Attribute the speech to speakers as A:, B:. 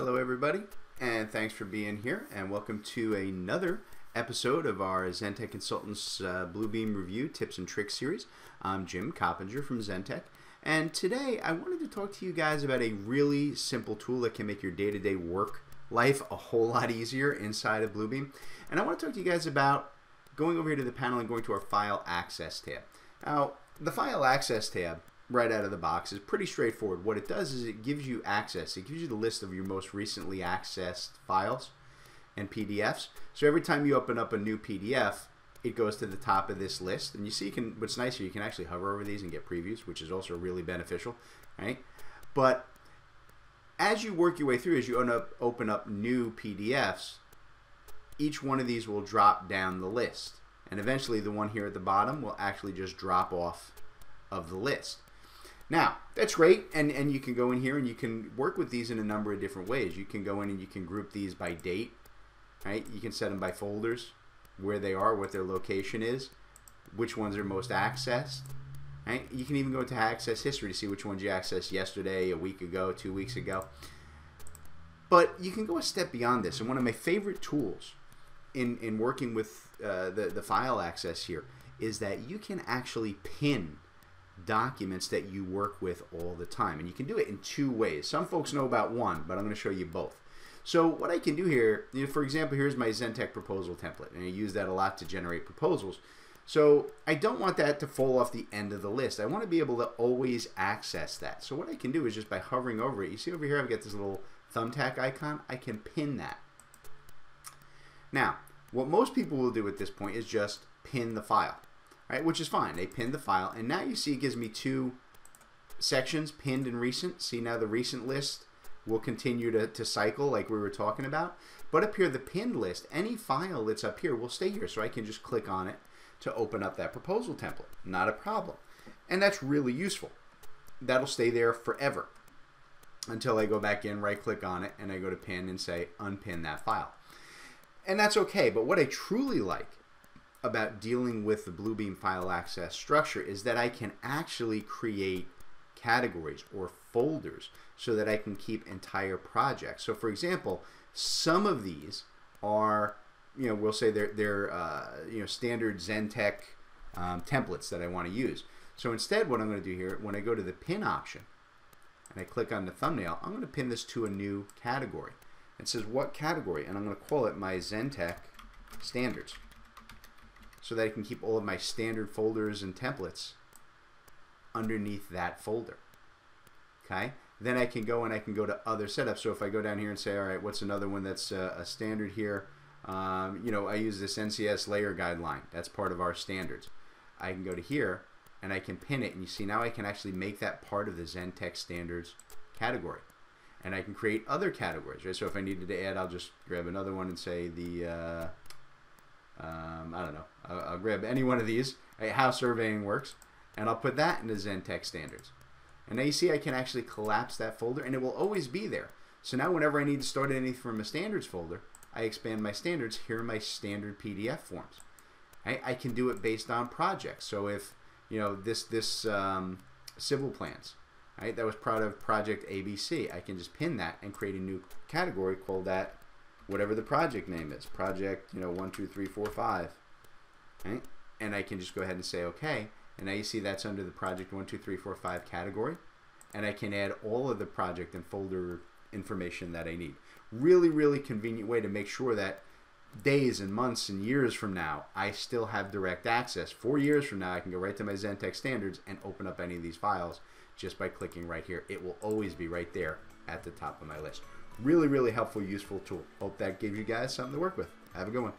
A: Hello, everybody, and thanks for being here, and welcome to another episode of our Zentek Consultants uh, Bluebeam Revu Tips and Tricks series. I'm Jim Coppinger from Zentek, and today I wanted to talk to you guys about a really simple tool that can make your day to day work life a whole lot easier inside of Bluebeam. And I want to talk to you guys about going over here to the panel and going to our File Access tab. Now, the File Access tab right out of the box is pretty straightforward. What it does is it gives you access. It gives you the list of your most recently accessed files and PDFs. So every time you open up a new PDF, it goes to the top of this list. And you see, you can. What's nice here, you can actually hover over these and get previews, which is also really beneficial, right? But as you work your way through, as you open up, open up new PDFs, each one of these will drop down the list. And eventually the one here at the bottom will actually just drop off of the list. Now, that's great, and, and you can go in here and you can work with these in a number of different ways. You can go in and you can group these by date, right? You can set them by folders, where they are, what their location is, which ones are most accessed, right? You can even go to access history to see which ones you accessed yesterday, a week ago, two weeks ago. But you can go a step beyond this, and one of my favorite tools in, in working with uh, the, the file access here is that you can actually pin documents that you work with all the time. And you can do it in two ways. Some folks know about one, but I'm going to show you both. So what I can do here, you know, for example, here's my Zentek proposal template, and I use that a lot to generate proposals. So I don't want that to fall off the end of the list. I want to be able to always access that. So what I can do is just by hovering over it, you see over here I've got this little thumbtack icon, I can pin that. Now, what most people will do at this point is just pin the file right? Which is fine. They pinned the file, and now you see it gives me two sections, pinned and recent. See now the recent list will continue to, to cycle like we were talking about. But up here, the pinned list, any file that's up here will stay here, so I can just click on it to open up that proposal template. Not a problem. And that's really useful. That'll stay there forever until I go back in, right click on it, and I go to pin and say unpin that file. And that's okay, but what I truly like about dealing with the Bluebeam file access structure is that I can actually create categories or folders so that I can keep entire projects. So for example, some of these are, you know, we'll say they're, they're uh, you know, standard Zentek um, templates that I want to use. So instead what I'm going to do here, when I go to the pin option and I click on the thumbnail, I'm going to pin this to a new category. It says what category? And I'm going to call it my Zentek standards so that I can keep all of my standard folders and templates underneath that folder. Okay? Then I can go and I can go to other setups. So if I go down here and say, all right, what's another one that's a, a standard here? Um, you know, I use this NCS layer guideline. That's part of our standards. I can go to here and I can pin it. And you see now I can actually make that part of the Zentek standards category. And I can create other categories, right? So if I needed to add, I'll just grab another one and say the, uh, um, I don't know. I'll, I'll, grab any one of these, how surveying works, and I'll put that into Zentek standards. And now you see I can actually collapse that folder, and it will always be there. So now whenever I need to start anything from a standards folder, I expand my standards. Here are my standard PDF forms. I, I can do it based on projects. So if you know this this um, civil plans, right? That was part of project ABC. I can just pin that and create a new category called that whatever the project name is, project, you know, one, two, three, four, five, right? And I can just go ahead and say okay. And now you see that's under the project one, two, three, four, five category. And I can add all of the project and folder information that I need. Really, really convenient way to make sure that days and months and years from now, I still have direct access. Four years from now, I can go right to my Zentek standards and open up any of these files just by clicking right here. It will always be right there at the top of my list. Really, really helpful, useful tool. Hope that gave you guys something to work with. Have a good one.